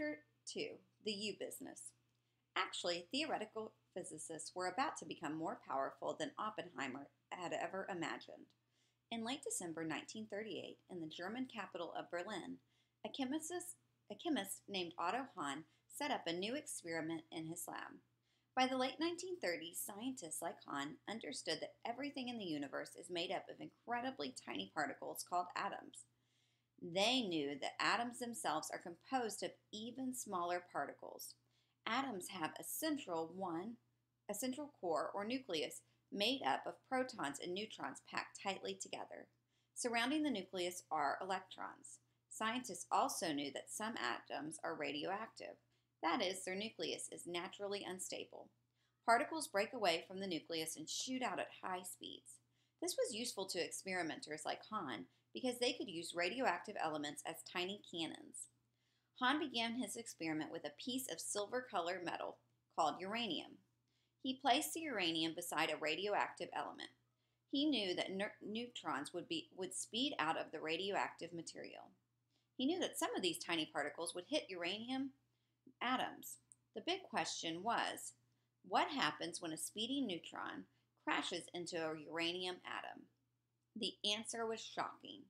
Chapter 2 The U Business. Actually, theoretical physicists were about to become more powerful than Oppenheimer had ever imagined. In late December 1938, in the German capital of Berlin, a chemist, a chemist named Otto Hahn set up a new experiment in his lab. By the late 1930s, scientists like Hahn understood that everything in the universe is made up of incredibly tiny particles called atoms. They knew that atoms themselves are composed of even smaller particles. Atoms have a central one, a central core or nucleus made up of protons and neutrons packed tightly together. Surrounding the nucleus are electrons. Scientists also knew that some atoms are radioactive. That is, their nucleus is naturally unstable. Particles break away from the nucleus and shoot out at high speeds. This was useful to experimenters like Hahn because they could use radioactive elements as tiny cannons. Hahn began his experiment with a piece of silver colored metal called uranium. He placed the uranium beside a radioactive element. He knew that ne- neutrons would, be, would speed out of the radioactive material. He knew that some of these tiny particles would hit uranium atoms. The big question was what happens when a speeding neutron crashes into a uranium atom? The answer was shocking.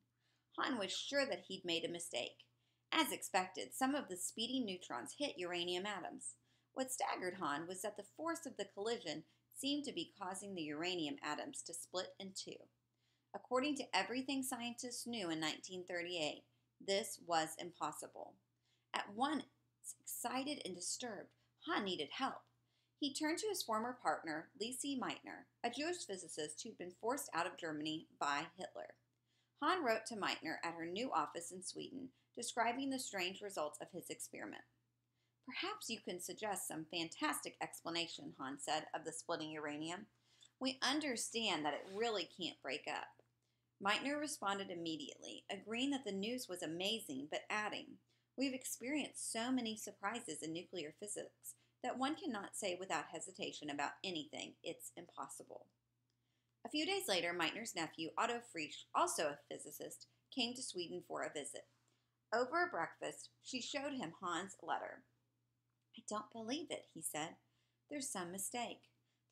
Hahn was sure that he'd made a mistake. As expected, some of the speeding neutrons hit uranium atoms. What staggered Hahn was that the force of the collision seemed to be causing the uranium atoms to split in two. According to everything scientists knew in 1938, this was impossible. At once, excited and disturbed, Hahn needed help. He turned to his former partner, Lise Meitner, a Jewish physicist who'd been forced out of Germany by Hitler. Hahn wrote to Meitner at her new office in Sweden, describing the strange results of his experiment. Perhaps you can suggest some fantastic explanation, Hahn said, of the splitting uranium. We understand that it really can't break up. Meitner responded immediately, agreeing that the news was amazing, but adding, We've experienced so many surprises in nuclear physics that one cannot say without hesitation about anything, it's impossible. A few days later, Meitner's nephew, Otto Frisch, also a physicist, came to Sweden for a visit. Over breakfast, she showed him Hahn's letter. I don't believe it, he said. There's some mistake.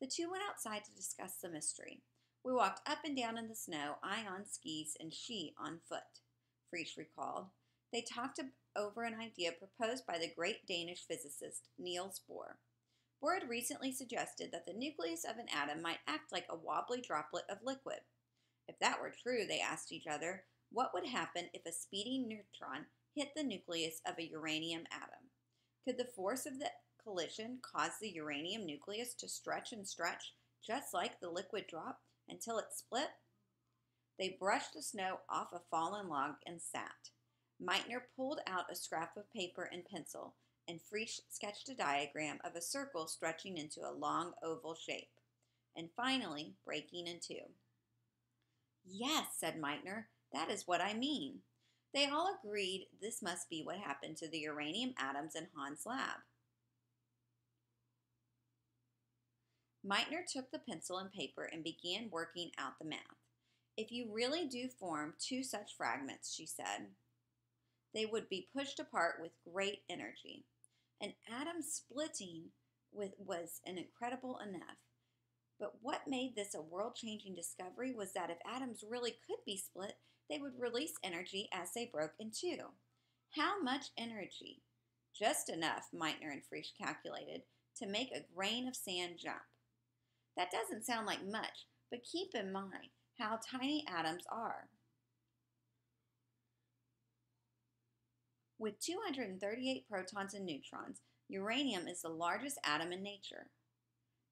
The two went outside to discuss the mystery. We walked up and down in the snow, I on skis and she on foot, Frisch recalled. They talked over an idea proposed by the great Danish physicist Niels Bohr. Bohr had recently suggested that the nucleus of an atom might act like a wobbly droplet of liquid. If that were true, they asked each other, what would happen if a speeding neutron hit the nucleus of a uranium atom? Could the force of the collision cause the uranium nucleus to stretch and stretch, just like the liquid drop, until it split? They brushed the snow off a fallen log and sat. Meitner pulled out a scrap of paper and pencil, and Frisch sketched a diagram of a circle stretching into a long oval shape, and finally breaking in two. Yes, said Meitner, that is what I mean. They all agreed this must be what happened to the uranium atoms in Hahn's lab. Meitner took the pencil and paper and began working out the math. If you really do form two such fragments, she said, they would be pushed apart with great energy. And atom splitting with, was an incredible enough. But what made this a world changing discovery was that if atoms really could be split, they would release energy as they broke in two. How much energy? Just enough, Meitner and Frisch calculated, to make a grain of sand jump. That doesn't sound like much, but keep in mind how tiny atoms are. With 238 protons and neutrons, uranium is the largest atom in nature.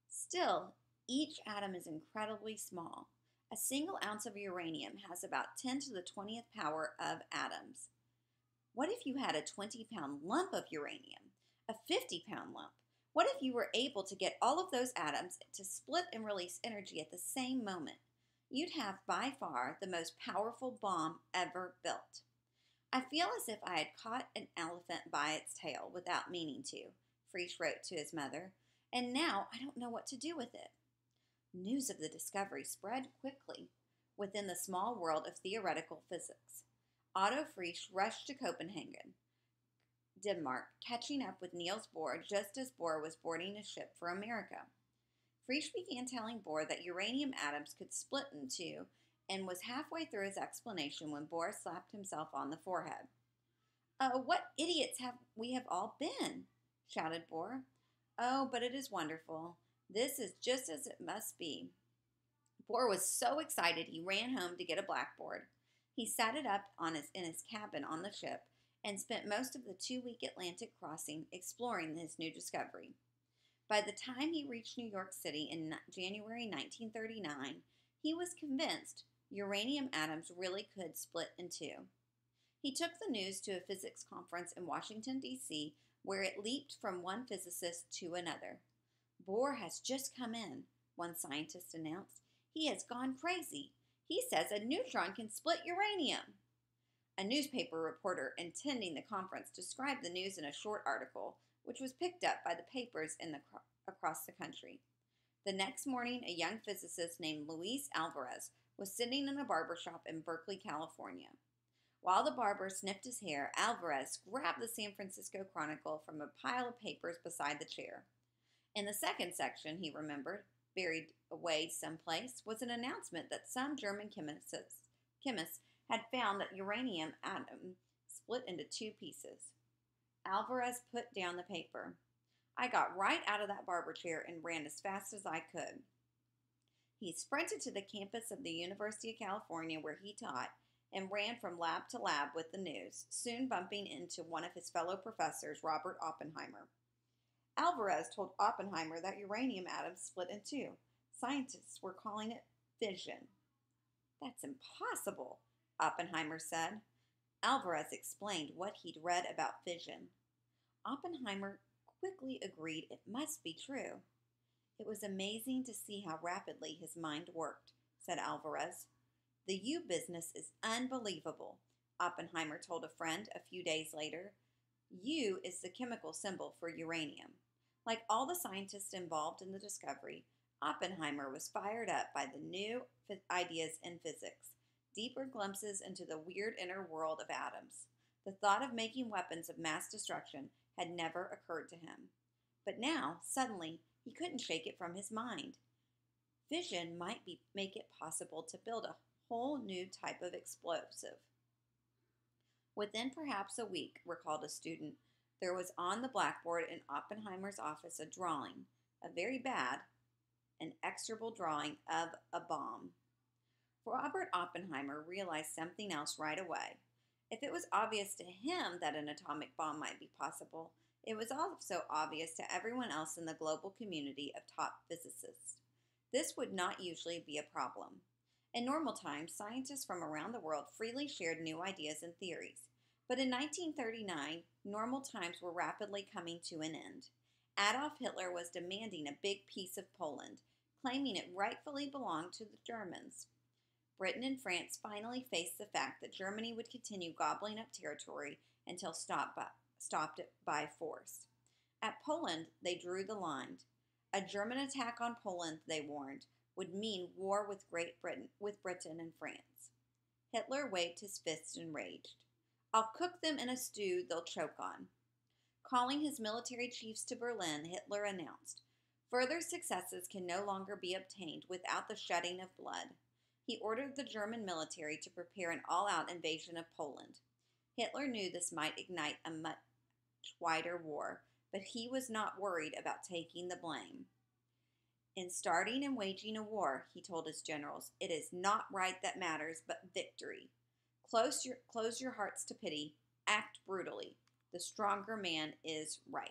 Still, each atom is incredibly small. A single ounce of uranium has about 10 to the 20th power of atoms. What if you had a 20 pound lump of uranium? A 50 pound lump? What if you were able to get all of those atoms to split and release energy at the same moment? You'd have by far the most powerful bomb ever built. I feel as if I had caught an elephant by its tail without meaning to, Frisch wrote to his mother, and now I don't know what to do with it. News of the discovery spread quickly within the small world of theoretical physics. Otto Frisch rushed to Copenhagen. Denmark, catching up with Niels Bohr just as Bohr was boarding a ship for America. Frisch began telling Bohr that uranium atoms could split in two and was halfway through his explanation when Bohr slapped himself on the forehead. Oh, what idiots have we have all been, shouted Bohr. Oh, but it is wonderful. This is just as it must be. Bohr was so excited he ran home to get a blackboard. He sat it up on his, in his cabin on the ship and spent most of the two week Atlantic crossing exploring his new discovery. By the time he reached New York City in January 1939, he was convinced uranium atoms really could split in two. He took the news to a physics conference in Washington, D.C., where it leaped from one physicist to another. Bohr has just come in, one scientist announced. He has gone crazy. He says a neutron can split uranium. A newspaper reporter attending the conference described the news in a short article, which was picked up by the papers in the, across the country. The next morning, a young physicist named Luis Alvarez was sitting in a barber shop in Berkeley, California. While the barber snipped his hair, Alvarez grabbed the San Francisco Chronicle from a pile of papers beside the chair. In the second section, he remembered, buried away someplace, was an announcement that some German chemists, chemists had found that uranium atom split into two pieces. Alvarez put down the paper. I got right out of that barber chair and ran as fast as I could. He sprinted to the campus of the University of California where he taught and ran from lab to lab with the news, soon bumping into one of his fellow professors, Robert Oppenheimer. Alvarez told Oppenheimer that uranium atoms split in two. Scientists were calling it fission. That's impossible, Oppenheimer said. Alvarez explained what he'd read about fission. Oppenheimer quickly agreed it must be true. It was amazing to see how rapidly his mind worked, said Alvarez. The U business is unbelievable, Oppenheimer told a friend a few days later. U is the chemical symbol for uranium. Like all the scientists involved in the discovery, Oppenheimer was fired up by the new ideas in physics, deeper glimpses into the weird inner world of atoms. The thought of making weapons of mass destruction had never occurred to him. But now, suddenly, he couldn't shake it from his mind. Fission might be, make it possible to build a whole new type of explosive. Within perhaps a week, recalled a student, there was on the blackboard in Oppenheimer's office a drawing, a very bad, an execrable drawing of a bomb. Robert Oppenheimer realized something else right away. If it was obvious to him that an atomic bomb might be possible, it was also obvious to everyone else in the global community of top physicists. This would not usually be a problem. In normal times, scientists from around the world freely shared new ideas and theories. But in 1939, normal times were rapidly coming to an end. Adolf Hitler was demanding a big piece of Poland, claiming it rightfully belonged to the Germans. Britain and France finally faced the fact that Germany would continue gobbling up territory until stopped by, stopped it by force. At Poland, they drew the line. A German attack on Poland, they warned, would mean war with Great Britain, with Britain and France. Hitler waved his fists and raged. I'll cook them in a stew they'll choke on. Calling his military chiefs to Berlin, Hitler announced, Further successes can no longer be obtained without the shedding of blood. He ordered the German military to prepare an all out invasion of Poland. Hitler knew this might ignite a much wider war, but he was not worried about taking the blame. In starting and waging a war, he told his generals, it is not right that matters, but victory. Close your, close your hearts to pity, act brutally. The stronger man is right.